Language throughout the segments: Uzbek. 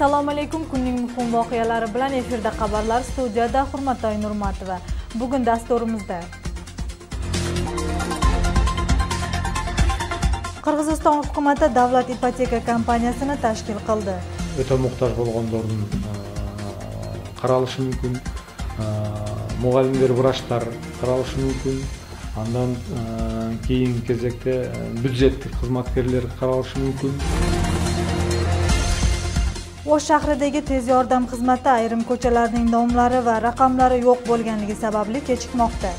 assalomu alaykum kunning muhim voqealari bilan efirda xabarlar studiyada hurmatay nurmatova bugun dasturimizda. Qirg'iziston hukumati davlat ipoteka kompaniyasini tashkil qildi. Өтө муктаж болгондордун каралышы мүмкүн мугалимдер врачтар каралышы мүмкүн андан кийинки кезекте бюджеттик кызматкерлер каралышы мүмкүн o'sh shahridagi tez yordam xizmati ayrim ko'chalarning nomlari va raqamlari yo'q bo'lganligi sababli kechikmoqda.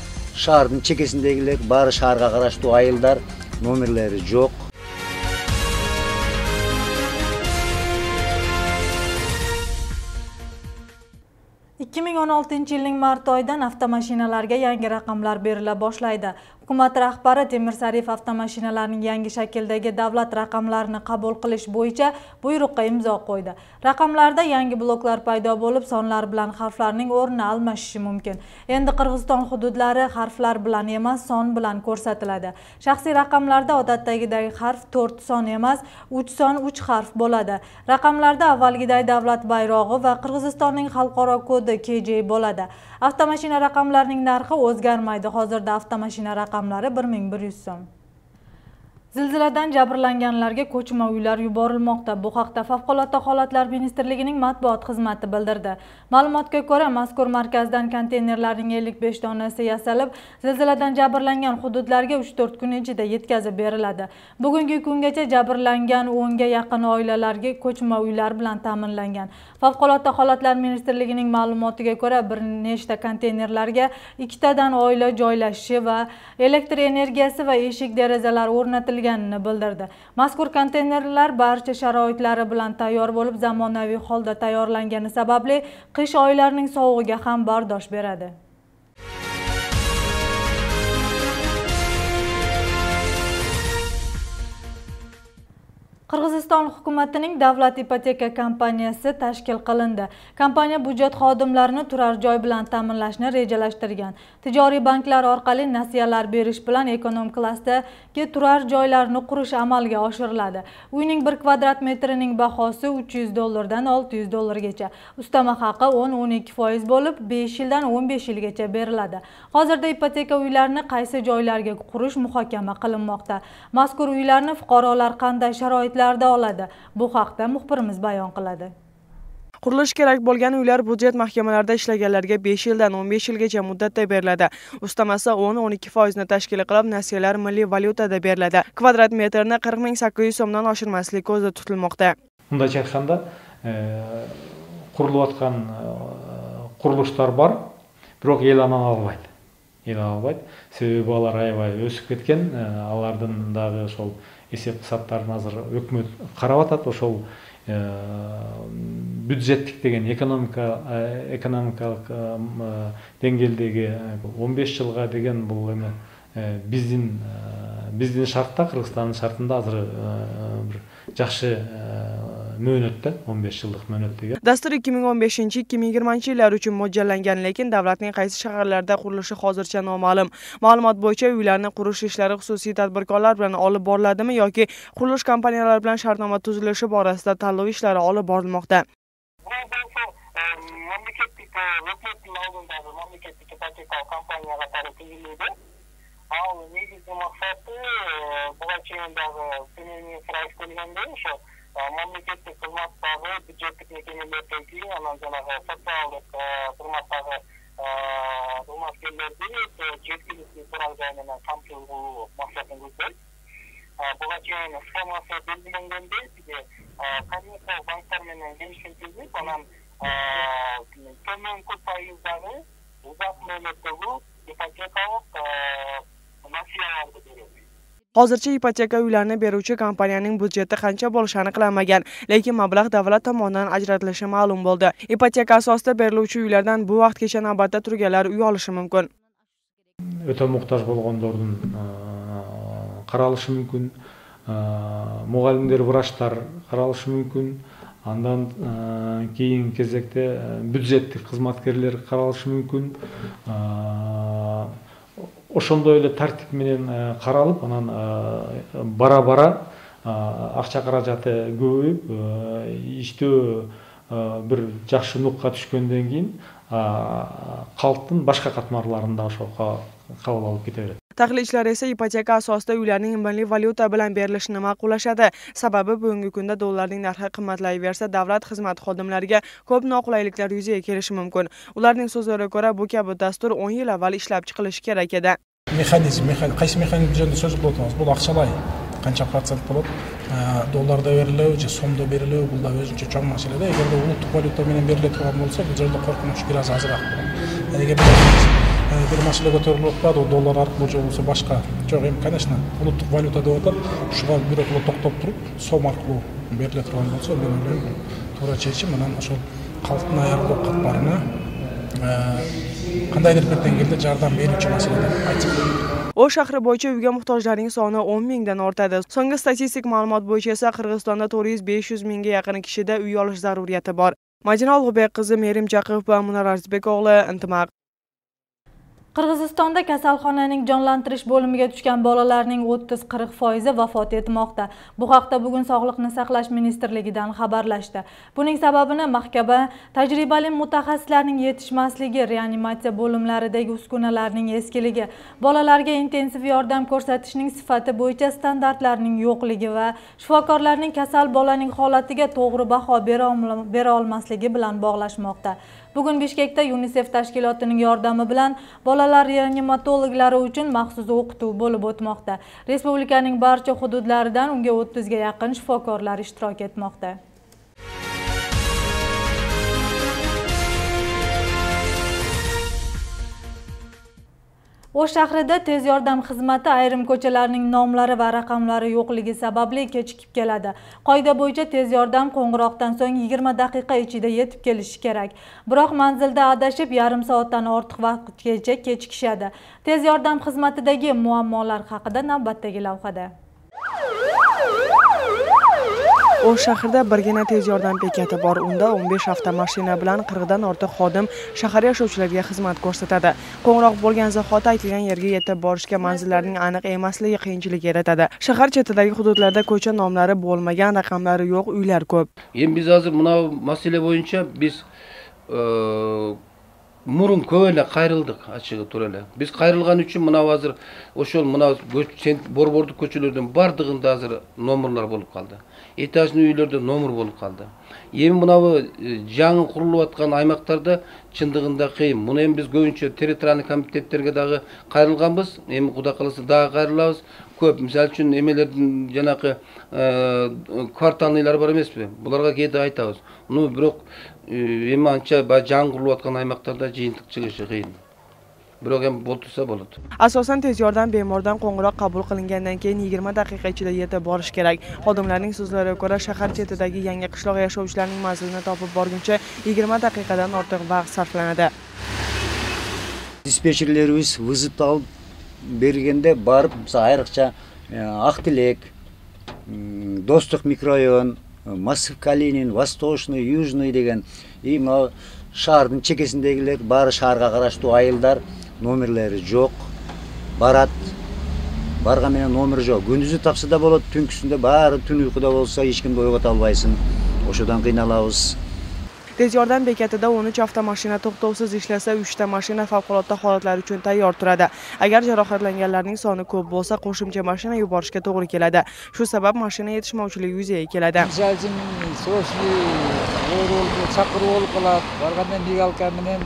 Шаардын чекесиндегилер баары шаарга караштуу айылдар номерлери жок 2016 yilning mart oyidan avtomashinalarga yangi raqamlar berila boshlaydi hukumat rahbari temir sarif avtomashinalarining yangi shakldagi davlat raqamlarini qabul qilish bo'yicha buyruqqa imzo qo'ydi. Raqamlarda yangi bloklar paydo bo'lib sonlar bilan harflarning o'rni almashishi mumkin. Endi qirg'iziston hududlari harflar bilan emas son bilan ko'rsatiladi. Shaxsiy raqamlarda odatdagidagi harf to'rt son emas uch son uch harf bo'ladi. Raqamlarda avvalgiday davlat bayrog'i va qirg'izistonning xalqaro kodi kj bo'ladi. Avtomashina raqamlarining narxi o'zgarmaydi. Hozirda avtomashina raqamlari bir ming bir yuz so'm. Zilziladan jabrlanganlarga ko'chma uylar yuborilmoqda. Bu haqda favqulodda holatlar ministrligining matbuot xizmati bildirdi. Ma'lumotga ko'ra mazkur markazdan konteynerlarning ellik besh donasi yasalib zilziladan jabrlangan hududlarga uch to'rt kun ichida yetkazib beriladi. Bugungi kungacha jabrlangan 10 ga yaqin oilalarga ko'chma uylar bilan ta'minlangan. Favqulodda holatlar ministrligining ma'lumotiga ko'ra bir nechta konteynerlarga ikkitadan oila joylashishi va elektr energiyasi va eshik derazalar o'rnatilgan etilganini bildirdi. Mazkur konteynerlar barcha sharoitlari bilan tayyor bo'lib zamonaviy holda tayyorlangani sababli qish oylarining sovug'iga ham bardosh beradi. Qirg'iziston hukumatining davlat ipoteka kompaniyasi tashkil qilindi. Kompaniya byudjet xodimlarini turar joy bilan ta'minlashni rejalashtirgan. Tijoriy banklar orqali nasiyalar berish bilan ekonom klassdagi turar joylarni qurish amalga oshiriladi. Uyning bir kvadrat metrining bahosi uch yuz dollardan olti yuz dollargacha. Ustama haqi o'n o'n ikki foiz bo'lib 5 yildan o'n besh yilgacha beriladi. Hozirda ipoteka uylarini qaysi joylarga qurish muhokama qilinmoqda. Mazkur uylarni fuqarolar qanday sharoitlar oladi. Bu haqda muxbirimiz bayon qiladi. Qurilishi kerak bo'lgan uylar byudjet mahkamalarida ishlaganlarga besh yildan o'n besh yilgacha muddatda beriladi. Ustamasi o'n o'n ikki foizni tashkil qilib nasiyalar milliy valyutada beriladi. Kvadrat metrni qirq ming sakkiz yuz so'mdan oshirmaslik ko'zda tutilmoqda. Мындайча айтканда курулуп аткан курулуштар бар бирок эл анан албайт эл албайт себеби алар аябай өсүп кеткен алардын дагы ошол есеп қисаптарын азыр өкмөт карап атат ошол бюджеттик деген экономика экономикалык деңгээлдеги он беш жылга деген бул эме биздин биздин шартта кыргызстандын шартында азыр бир жакшы да o'n besh yillik degan dastur ikki ming o'n beshinchi ikki ming yigirmanchi yillar uchun mo'ljallangan lekin davlatning qaysi shaharlarda qurilishi hozircha noma'lum. Ma'lumot bo'yicha uylarni qurish ishlari xususiy tadbirkorlar bilan olib boriladimi yoki qurilish kompaniyalari bilan shartnoma tuzilishi borasida tanlov ishlari olib borilmoqda ал негизги максаты буга чейин дагы төмөнү сурайып келгендей ошо мамлекеттик кызматтагы бюджеттик мекемелердеги анан жанагы социалдык кызматтагы кызматкерлерди жеткиликтүү турак жай менен камтуу максатын көздөйт буга чейин схемасы белгиленгендей тиги коммерциялык банктар менен келишим түзүп анан төмөнкү пайыздагы узак мөөнөттөгү ипотекалык насияларды берет hozircha ipoteka uylarni beruvchi kompaniyaning budjeti qancha bo'lishi aniqlanmagan lekin mablag' davlat tomonidan ajratilishi ma'lum bo'ldi ipoteka asosida beriluvchi uylardan bu vaqtgacha navbatda turganlar uy olishi mumkin O'ta muhtoj болгондордун qaralishi mumkin. Muallimlar, vrachlar qaralishi mumkin. андан кийинки кезекте бюджеттик кызматкерлер каралышы мүмкүн ошондой эле тартип менен каралып анан бара бара акча каражаты көбөйүп иштөө бир жакшы нукка түшкөндөн кийин калктын башка катмарларын да ошо кабыл алып кете берет tahlilchilar esa ipoteka asosida uylarning milliy valyuta bilan berilishini ma'qullashadi. Sababi bugungi kunda dollarning narxi qimmatlayversa davlat xizmati xodimlariga ko'p noqulayliklar yuzaga kelishi mumkin. Ularning so'zlariga ko'ra bu kabi dastur o'n yil avval ishlab chiqilishi kerak edi. Mexanizm qaysi mexanizm жөнүндө so'z qilyapmiz bu бул qancha protsent процент e, dollarda долларда берилеби же сомдо берилеби бул да өзүнчө чоң маселе valyuta bilan улуттук bo'lsa bu бериле qo'rqinch болсо бул bo'ladi коркунуч бир аз азыраак болот эгер доллар аркылуу же болбосо башка жок эми конечно улуттук валюта деп атат ушуга бирөкөлө токтоп туруп сом аркылуу бериле турган болсо мен ойлойм бул туура чечим анан ошол калктын аялдоо катпарына кандайдыр бир деңгээлде жардам берүүчү маселе деп айтсак ош shahri bo'yicha uyga muhtojlarning soni 10 mingdan ortadi. So'nggi statistik ma'lumot bo'yicha esa qirg'izistonda 400-500 mingga yaqin kishida uy olish zaruriyati bor. Madina ulug'bek qizi merim jaqov va munara arzbek o'g'li intimaq. Qirg'izistonda kasalxonaning jonlantirish bo'limiga tushgan bolalarning 30-40 foizi vafot etmoqda. Bu haqda bugun sog'liqni saqlash ministrligidan xabarlashdi. Buning sababini mahkama tajribali mutaxassislarning yetishmasligi reanimatsiya bo'limlaridagi uskunalarning eskiligi bolalarga intensiv yordam ko'rsatishning sifati bo'yicha standartlarning yo'qligi va shifokorlarning kasal bolaning holatiga to'g'ri baho bera olmasligi bilan bog'lashmoqda. Bugun bishkekda UNICEF tashkilotining yordami bilan bolalar reanimatologlari uchun maxsus o'qutuv bo'lib o'tmoqda. Respublikaning barcha hududlaridan unga 30 ga yaqin shifokorlar ishtirok etmoqda. O'sh shahrida tez yordam xizmati ayrim ko'chalarning nomlari va raqamlari yo'qligi sababli kechikib keladi. Qoida bo'yicha tez yordam qo'ng'iroqdan so'ng 20 daqiqa ichida yetib kelishi kerak. Biroq manzilda adashib yarim soatdan ortiq vaqtgacha kechikishadi. Tez yordam xizmatidagi muammolar haqida navbatdagi lavhada. O'sh shahrida birgina tez yordam bekati bor. Unda 15 avtomashina bilan 40 dan ortiq xodim shahar yashovchilariga xizmat ko'rsatadi. Qo'ng'iroq bo'lgan zahoti aytilgan yerga yetib borishga manzillarning aniq emasligi qiyinchilik yaratadi. Shahar chetidagi hududlarda ko'cha nomlari bo'lmagan raqamlari yo'q uylar ko'p. Endi biz hozir mana masala bo'yicha biz мурун көп эле кайрылдык ачыгы туура эле биз кайрылган үчүн мына азыр ошол мына борбордук көчөлөрдүн баардыгында азыр номерлор болуп калды этажный үйлерде номер болып қалды енді мынау э, жаңы құрылып жатқан аймақтарда шындығында қиын мұны енді біз көбінше территориальный комитеттерге дағы қайырылғанбыз енді құда қаласа дағы қайырыламыз көп мысалы үшін емелердің жаңағы ә, э, квартальныйлар бар емес пе бұларға кейде айтамыз ну бірақ э, эми анча баягы жаңы курулуп аткан аймактарда жыйынтык чыгышы кыйын. Бирок эми болуп турса болот asosan tez yordam bemordan qo'ng'iroq qabul qilingandan keyin 20 daqiqa ichida yetib borish kerak. Xodimlarning so'zlariga ko'ra shahar chetidagi yangi qishloq yashovchilarining manzilini topib borguncha 20 daqiqadan ortiq vaqt sarflanadi. Диспетчерлерибиз вызов алып бергенде барып мисалы айрыкча ак тилек достук микрорайон массив калинин восточный южный деген и мына шаардын чекесиндегилер баары шаарга караштуу айылдар номерлери жок. Барат барган менен номер жок. Күндүзү тапса да болот түнкүсүндө баары түн уйкуда болсо эч кимди ойгото албайсың ошодон кыйналабыз. Tez yordam bekatida 13 avtomashina to'xtovsiz ishlasa 3 ta mashina favqulodda holatlar uchun tayyor turadi agar jarohatlanganlarning soni ko'p bo'lsa qo'shimcha mashina yuborishga to'g'ri keladi shu sabab mashina yetishmovchiligi yuzaga keladi misol uchun срочный chaqiruv bo'lib qoladi borganda migalka менен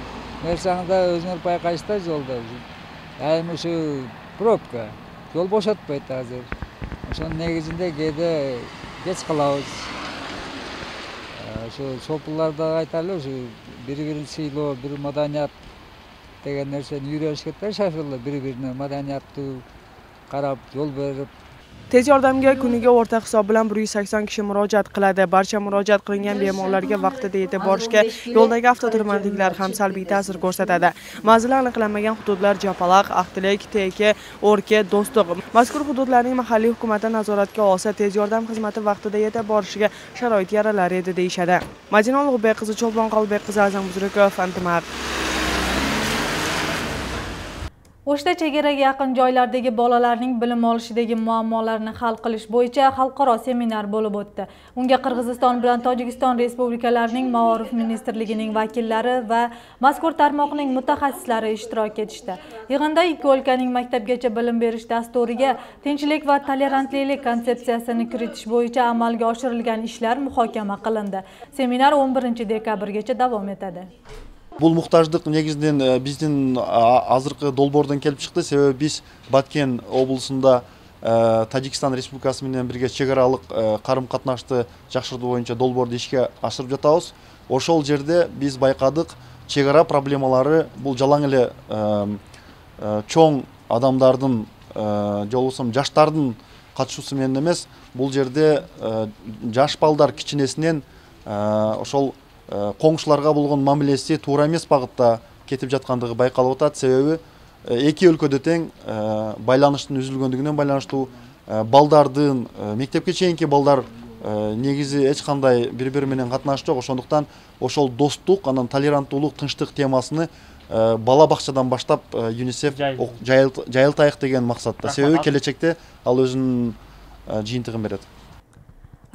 берсаңыздар өзүңөр байкайсыздар жолдо айым ушу пробка жол бошотпойт азыр ошонун негизинде кээде кеч калабыз ошо чолпулар дагы айталы ушу бири бирин сыйлоо бир маданият деген нерсени үйрөнүш керек да шоферлор бири бирине маданияттуу карап жол берип tez yordamga kuniga o'rta hisob bilan 180 kishi murojaat qiladi. Barcha murojaat qilingan bemorlarga vaqtida yetib borishga yo'ldagi avtoturargohliklar ham salbiy ta'sir ko'rsatadi. Manzili aniqlanmagan hududlar japalaq aqtilek teki o'rke do'stiq. Mazkur hududlarning mahalliy hukumati nazoratga olsa tez yordam xizmati vaqtida yetib borishiga sharoit yaralar edi deyishadi. Madina ulug'bek qizi cho'lpon qolbek qizi azam buzrukov antimar. O'shda chegaraga yaqin joylardagi bolalarning bilim olishidagi muammolarni hal qilish bo'yicha xalqaro seminar bo'lib o'tdi. Unga qirg'iziston bilan tojikiston respublikalarining maorif ministrligining vakillari va mazkur tarmoqning mutaxassislari ishtirok etishdi. Yig'inda ikki o'lkaning maktabgacha bilim berish dasturiga tinchlik va tolerantlilik konsepsiyasini kiritish bo'yicha amalga oshirilgan ishlar muhokama qilindi. Seminar 11 dekabrgacha davom etadi. бұл мұқтаждық негізінен біздің азырқы долбордан келіп шықты. Себебі біз баткен облысында ә, республикасы менен бірге шекаралық қарым қатынасты жақшырды бойынша долборды ишке ашырып жатабыз. Ошол жерде биз байкадык шегара проблемалары бул жалаң эле чоң адамдардын же болбосо жаштардын катышуусу менен эмес бул жерде жаш балдар кичинесинен ошол коңшуларга болгон мамилеси туура эмес багытта кетип жаткандыгы байкалып атат себеби эки өлкөдө тең байланыштын үзүлгөндүгүнөн байланыштуу балдардын мектепке чейинки балдар негизи эч кандай бири бири менен катнаш жок ошондуктан ошол достук анан толеранттуулук тынчтык темасыны бала бакчадан баштап юнисеф жайылтайык деген максатта себеби келечекте ал өзүнүн жыйынтыгын берет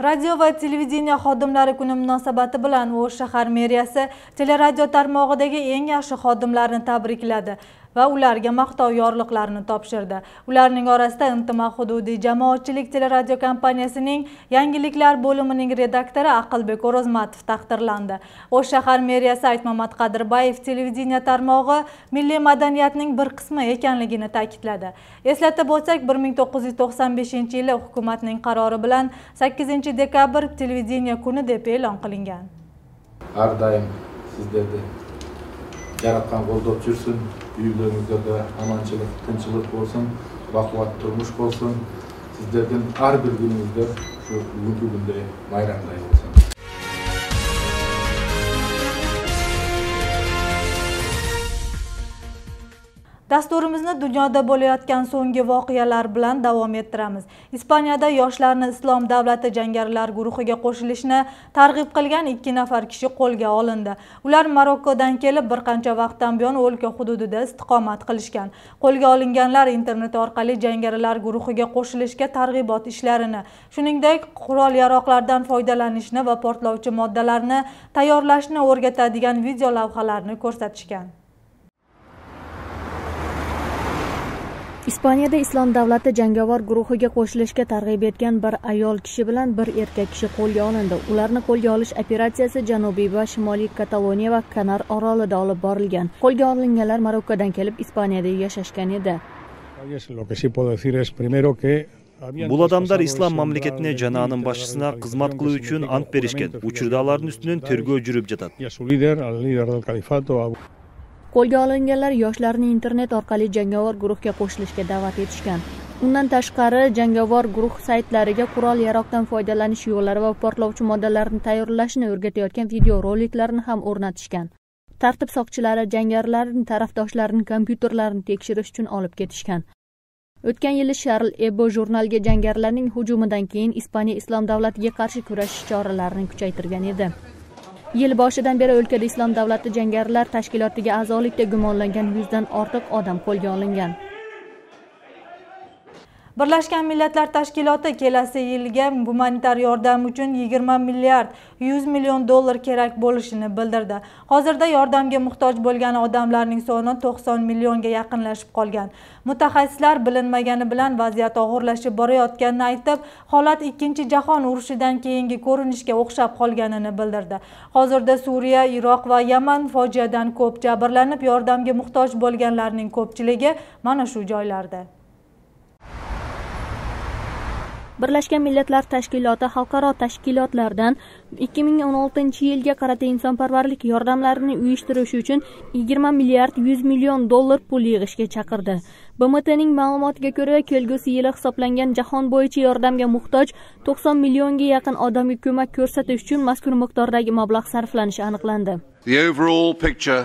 radio va televideniya xodimlari kuni munosabati bilan o'sh shahar meriyasi teleradio tarmog'idagi eng yaxshi xodimlarni tabrikladi. Va ularga maqtov yorliqlarini topshirdi. Ularning orasida intimo hududiy jamoatchilik teleradio kompaniyasining yangiliklar bo'limining redaktori aqlbek o'rozmatov taqdirlandi. O'sh shahar meriyasi aytmamat qadirbayev televideniya tarmog'i milliy madaniyatning bir qismi ekanligini ta'kidladi. Eslatib o'tsak 1995 yili hukumatning qarori bilan 8 dekabr televideniya kuni deb e'lon qilingan. Har doim sizlarni yaratgan qo'llab жүрсін үйлеріңіздерде аманшылық тынчылық болсын бақуат тұрмыш болсын сіздердің әрбір күніңіздер бүгінгі күндей майрамдай болсын dasturimizni dunyoda bo'layotgan so'nggi voqealar bilan davom ettiramiz. Ispaniyada yoshlarni islom davlati jangarilar guruhiga qo'shilishni targ'ib qilgan ikki nafar kishi qo'lga olindi. Ular marokkodan kelib bir qancha vaqtdan buyon o'lka hududida istiqomat qilishgan. Qo'lga olinganlar internet orqali jangarilar guruhiga qo'shilishga targ'ibot ishlarini shuningdek qurol yaroqlardan foydalanishni va portlovchi moddalarni tayyorlashni o'rgatadigan videolavhalarni ko'rsatishgan. Ispaniyada islom davlati jangovar guruhiga qo'shilishga targ'ib etgan bir ayol kishi bilan bir erkak kishi qo'lga olindi ularni qo'lga olish operatsiyasi janubiy va shimoliy kataloniya va kanar orolida olib borilgan qo'lga olinganlar marokkodan kelib ispaniyada yashashgan edi Бұл адамдар ислам мамлекетіне жананың башчысына қызмат кылуу үчүн ант беришкен. Учурда алардын үстүнөн тергөө жүрүп жатат. Qo'lga olinganlar yoshlarni internet orqali jangovar guruhga qo'shilishga da'vat etishgan. Undan tashqari jangovar guruh saytlariga qurol yaroqdan foydalanish yo'llari va portlovchi moddalarni tayyorlashni o'rgatayotgan videoroliklarni ham o'rnatishgan. Tartib soqchilari jangarilarni tarafdoshlarini kompyuterlarini tekshirish uchun olib ketishgan. O'tgan yili sharl ebo jurnalga jangarilarning hujumidan keyin ispaniya islom davlatiga qarshi kurashish choralarini kuchaytirgan edi. Yil boshidan beri o'lkada islom davlati jangarilar tashkilotiga a'zolikda gumonlangan yuzdan ortiq odam qo'lga olingan. Birlashgan millatlar tashkiloti kelasi yilga gumanitar yordam uchun 20 milliard 100 million dollar kerak bo'lishini bildirdi. Hozirda yordamga muhtoj bo'lgan odamlarning soni 90 millionga yaqinlashib qolgan. Mutaxassislar bilinmagani bilan vaziyat og'irlashib borayotganini aytib holat ikkinchi jahon urushidan keyingi ko'rinishga o'xshab qolganini bildirdi. Hozirda suriya iroq va yaman fojiadan ko'p jabrlanib yordamga muhtoj bo'lganlarning ko'pchiligi mana shu joylarda. Birlashgan millatlar tashkiloti xalqaro tashkilotlardan 2016 yilga qarata insonparvarlik yordamlarini uyushtirish uchun 20 milliard 100 million dollar pul yig'ishga chaqirdi bmtning ma'lumotiga ko'ra kelgusi yili hisoblangan jahon bo'yicha yordamga muhtoj 90 millionga yaqin odamga ko'mak ko'rsatish uchun mazkur miqdordagi mablag' sarflanishi aniqlandi The overall picture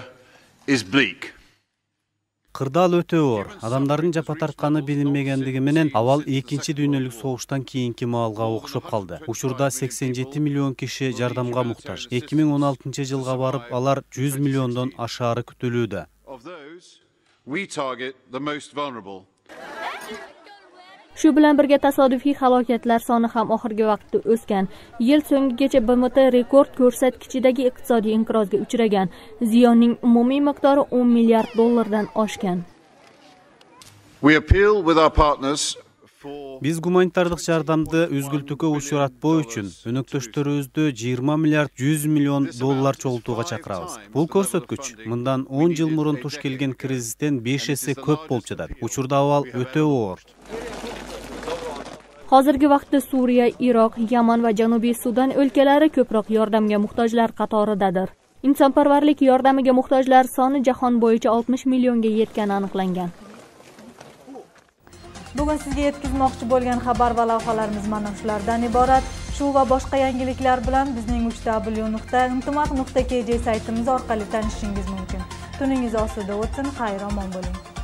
is bleak. Кырдаал өтө оор адамдардын жапа тартканы билинбегендиги менен абал экинчи дүйнөлүк согуштан кийинки маалга окшоп калды учурда сексен жети миллион киши жардамга муктаж эки миң он алтынчы жылга барып алар жүз миллиондон ашаары күтүлүүдө shu bilan birga tasodifiy halokatlar soni ham oxirgi vaqtda o'sgan. Yil so'ngigacha bmt rekord ko'rsatkichidagi iqtisodiy inqirozga uchragan. Ziyonning umumiy miqdori 10 milliard dollardan oshgan. We appeal with our partners биз гуманитардык жардамды үзгүлтүүгө учуратпоо үчүн өнөктөштөрүбүздү 20 миллиард 100 миллион доллар чогултууга чакырабыз бул көрсөткүч мындан 10 жыл мурун туш келген кризистен 5 эсе көп болуп жатат учурда абал өтө оор hozirgi vaqtda suriya iroq yaman va janubiy sudan o'lkalari ko'proq yordamga muhtojlar qatoridadir. Insonparvarlik yordamiga muhtojlar soni jahon bo'yicha 60 millionga yetgani aniqlangan. Bugun sizga yetkazmoqchi bo'lgan xabar va lavhalarimiz mana shulardan iborat. Shu va boshqa yangiliklar bilan bizning uch w nuqta intimaq nuqta kj saytimiz orqali tanishishingiz mumkin. Tuningiz osuda o'tsin xayr omon bo'ling.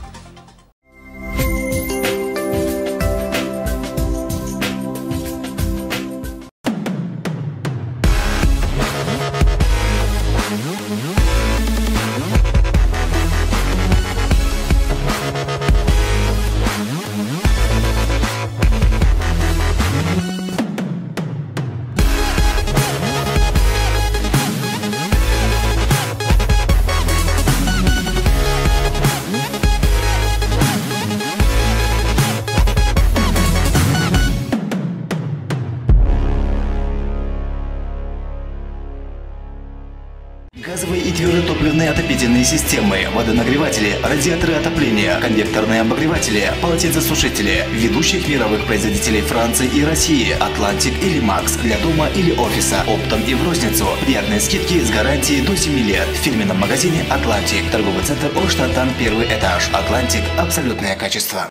Системы, водонагреватели, радиаторы отопления, конвекторные обогреватели, полотенцесушители, ведущих мировых производителей Франции и России, Атлантик или Макс для дома или офиса, оптом и в розницу. Приятные скидки с гарантией до 7 лет. В фирменном магазине Атлантик. Торговый центр Оштатан, первый этаж. Атлантик. Абсолютное качество.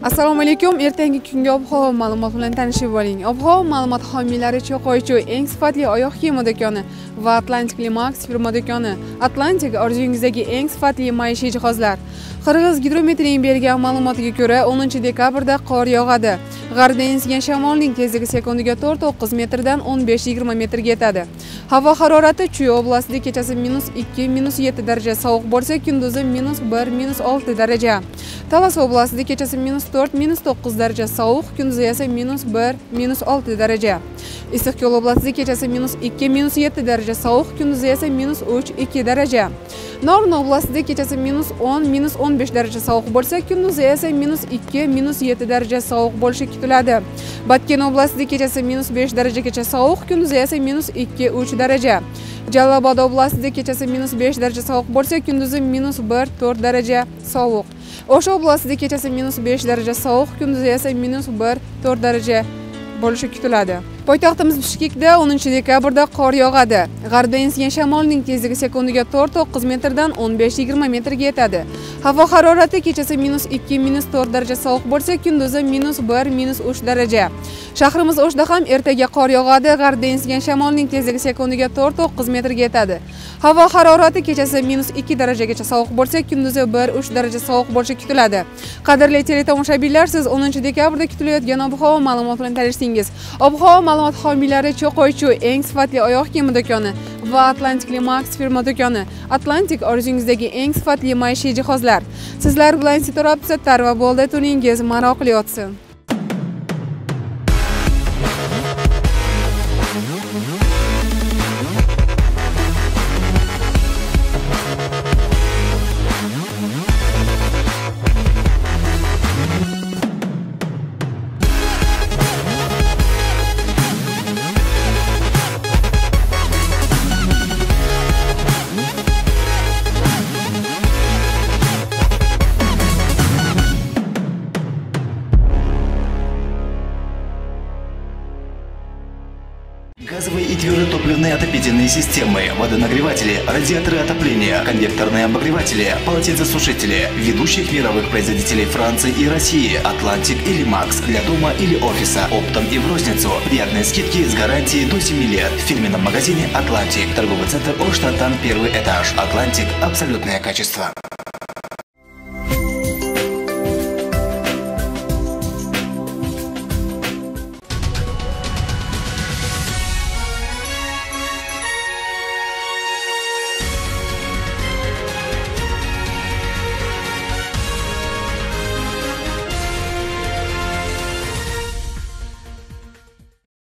Assalomu alaykum ertangi kungi ob havo ma'lumoti bilan tanishib oling. Ob havo ma'lumoti homiylari cho'qoychu eng sifatli oyoq kiyimi do'koni va atlantic limax firma do'koni atlantic orzungizdagi eng sifatli maishiy jihozlar. Qirg'iz gidrometrining bergan ma'lumotiga ko'ra 10 dekabrda qor yog'adi. G'arbdan esgan shamolning tezligi sekundiga 4-9 metrdan 15-20 metrga yetadi. Havo harorati chuy oblastida kechasi minus 2-7 daraja sovuq bo'lsa kunduzi minus 1-6 daraja. Talas oblastida kechasi minus 4-9 daraja sovuq kunduzi esa minus 1-6 daraja. Issiqko'l oblastida kechasi minus 2 minus 7 daraja sovuq kunduzi esa minus 3 2 daraja. Norin oblastida kechasi minus 10 minus 15 daraja sovuq bo'lsa kunduzi esa minus 2 minus 7 daraja sovuq bo'lishi kutiladi. Batken oblastida kechasi minus 5 darajagacha sovuq kunduzi esa minus 2 3 daraja. Jalolobod oblastida kechasi minus 5 daraja sovuq bo'lsa kunduzi minus 1 4 daraja sovuq. O'sha oblastida kechasi minus 5 daraja sovuq kunduzi esa minus 1 4 daraja bo'lishi kutiladi. Poytaxtimiz bishkekda 10 dekabrda qor yog'adi. G'arbdan esgan shamolning tezligi sekundiga 4-9 metrdan 15-20 metrga yetadi. Havo harorati kechasi minus 2 minus 4 daraja sovuq bo'lsa kunduzi minus 1 minus 3 daraja. Shahrimiz o'shda ham ertaga qor yog'adi. G'arbdan esgan shamolning tezligi sekundiga 4-9 metrga yetadi. Havo harorati kechasi minus 2 darajagacha sovuq bo'lsa kunduzi 1-3 daraja sovuq bo'lishi kutiladi. Qadrli teletomoshabinlar siz 10 dekabrda kutilayotgan ob havo ma'lumot bilan tanishdingiz ob havo ma'lumot homiylari cho'qoychu eng sifatli oyoq kiyimi do'koni va atlantik limax firma do'koni. Atlantik orzungizdagi eng sifatli maishiy jihozlar. Sizlar bilan sitora absattar bo'ldi tuningiz maroqli o'tsin водонагреватели, радиаторы отопления, конвекторные обогреватели, полотенцесушители, ведущих мировых производителей Франции и России, Атлантик или Макс для дома или офиса, оптом и в розницу. Приятные скидки с гарантией до 7 лет. В фирменном магазине Атлантик. Торговый центр Оштатан, первый этаж. Атлантик. Абсолютное качество.